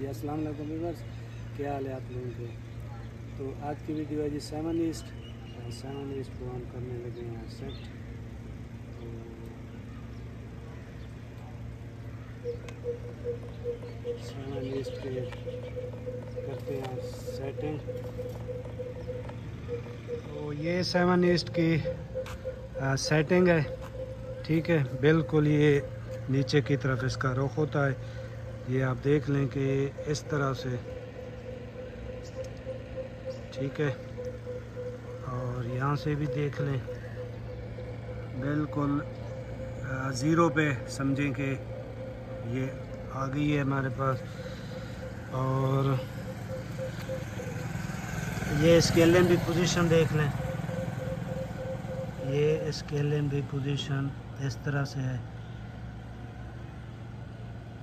जी अस्सलाम वालेकुम व्यूअर्स। क्या हाल है आप लोगों के? तो आज की वीडियो है जी सेवन ईस्ट सेवन ईस्ट को हम करने लगे हैं सेट तो सेवन ईस्ट के करते हैं सेटिंग तो ये सेवन ईस्ट की आ, सेटिंग है। ठीक है बिल्कुल ये नीचे की तरफ़ इसका रुख होता है। ये आप देख लें कि इस तरह से। ठीक है? और यहाँ से भी देख लें। बिल्कुल ज़ीरो पे समझें कि ये आ गई है हमारे पास। और ये स्केलिंग भी पोजीशन देख लें। ये स्केलिंग भी पोजीशन इस तरह से है।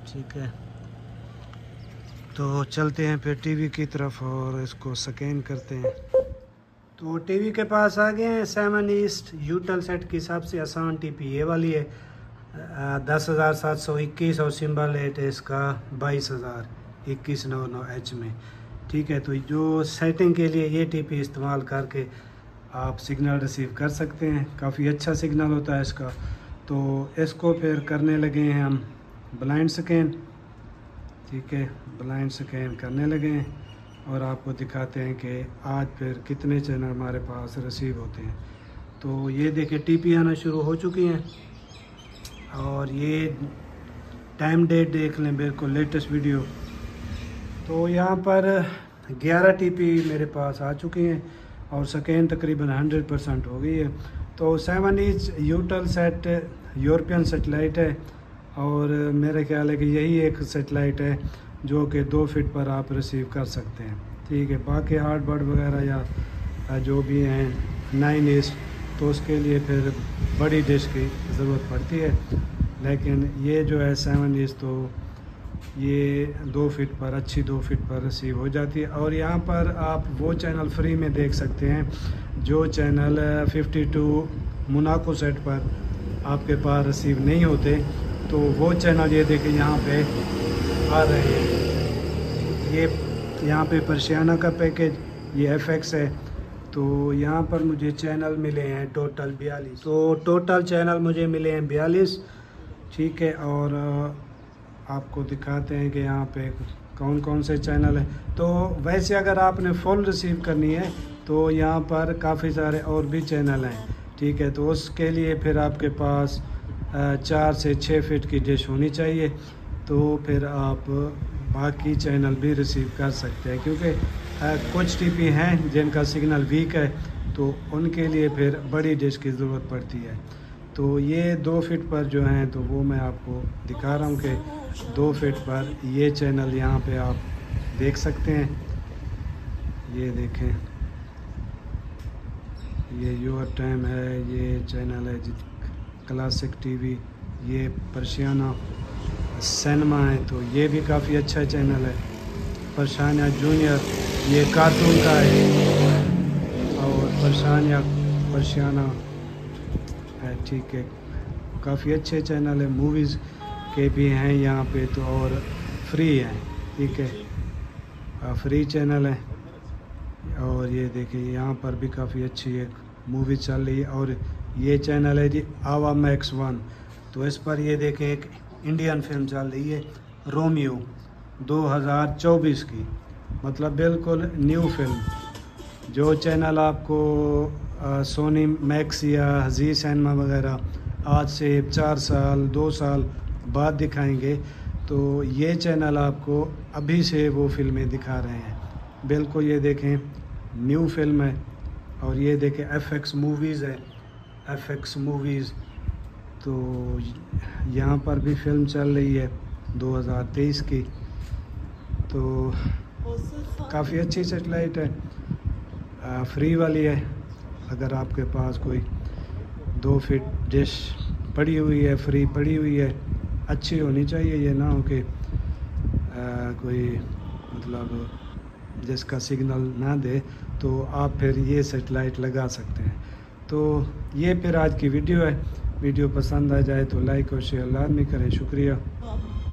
ठीक है? तो चलते हैं फिर टीवी की तरफ़ और इसको स्कैन करते हैं। तो टीवी के पास आ गए हैं सेवन ईस्ट यूटल सेट की सबसे आसान टीपी ये वाली है। दस हज़ार सात सौ इक्कीस और सिंबल एट है इसका बाईस हज़ार इक्कीस नौ नौ एच में। ठीक है तो जो सेटिंग के लिए ये टीपी इस्तेमाल करके आप सिग्नल रिसीव कर सकते हैं। काफ़ी अच्छा सिग्नल होता है इसका। तो इसको फिर करने लगे हैं हम ब्लाइंड स्कैन ठीक है ब्लाइंड स्कैन करने लगे हैं और आपको दिखाते हैं कि आज फिर कितने चैनल हमारे पास रिसीव होते हैं। तो ये देखिए टीपी आना शुरू हो चुकी हैं। और ये टाइम डेट देख लें बिल्कुल लेटेस्ट वीडियो तो यहाँ पर 11 टीपी मेरे पास आ चुकी हैं और स्कैन तकरीबन 100 परसेंट हो गई है। तो seven is Eutelsat European satellite है। और मेरे ख्याल है कि यही एक सेटेलाइट है जो कि दो फिट पर आप रिसीव कर सकते हैं। ठीक है, बाकी हार्ड बर्ड वगैरह या जो भी हैं नाइन ईस्ट तो उसके लिए फिर बड़ी डिश की ज़रूरत पड़ती है। लेकिन ये जो है सेवन ईस्ट तो ये दो फिट पर, अच्छी दो फिट पर रिसीव हो जाती है। और यहाँ पर आप वो चैनल फ्री में देख सकते हैं, जो चैनल 52 मुनाको सेट पर आपके पास रिसीव नहीं होते। तो वो चैनल ये देखें यहाँ पे आ रहे हैं। ये यहाँ पे परशियाना का पैकेज ये एफ़ एक्स है। तो यहाँ पर मुझे चैनल मिले हैं टोटल बयालीस। तो टोटल चैनल मुझे मिले हैं बयालीस, ठीक है, और आपको दिखाते हैं कि यहाँ पे कौन कौन से चैनल हैं। तो वैसे अगर आपने फुल रिसीव करनी है तो यहाँ पर काफ़ी सारे और भी चैनल हैं, ठीक है। तो उसके लिए फिर आपके पास चार से छः फिट की डिश होनी चाहिए तो फिर आप बाकी चैनल भी रिसीव कर सकते हैं, क्योंकि कुछ टीपी हैं जिनका सिग्नल वीक है तो उनके लिए फिर बड़ी डिश की ज़रूरत पड़ती है। तो ये दो फिट पर जो हैं तो वो मैं आपको दिखा रहा हूँ कि दो फिट पर ये चैनल यहाँ पे आप देख सकते हैं। ये देखें। ये योर टाइम है, ये चैनल है क्लासिक टीवी, ये परशियाना सिनेमा है तो ये भी काफ़ी अच्छा चैनल है। परशानिया जूनियर, ये कार्टून का है। और परशानिया परशियाना है, ठीक है। काफ़ी अच्छे चैनल है, मूवीज़ के भी हैं यहाँ पे तो और फ्री हैं, ठीक है। फ्री चैनल है। और ये देखिए, यहाँ पर भी काफ़ी अच्छी एक मूवी चल रही है, और ये चैनल है जी आवा मैक्स वन। तो इस पर ये देखें एक इंडियन फ़िल्म चल रही है रोमियो 2024 की। मतलब बिल्कुल न्यू फ़िल्म। जो चैनल आपको आ, सोनी मैक्स या हजी सैनमा वगैरह आज से चार साल दो साल बाद दिखाएँगे तो ये चैनल आपको अभी से वो फ़िल्में दिखा रहे हैं। बिल्कुल ये देखें न्यू फ़िल्म है और ये देखें एफ़ एक्स मूवीज़ है। एफ़ एक्स मूवीज़ तो यहाँ पर भी फ़िल्म चल रही है 2023 की। तो काफ़ी अच्छी सेटेलाइट है। आ, फ्री वाली है अगर आपके पास कोई दो फिट डिश पड़ी हुई है फ्री पड़ी हुई है अच्छी होनी चाहिए ये ना हो कि कोई मतलब जिसका सिग्नल ना दे तो आप फिर ये सेटेलाइट लगा सकते हैं। तो ये फिर आज की वीडियो है। वीडियो पसंद आ जाए तो लाइक और शेयर लाजमी करें। शुक्रिया।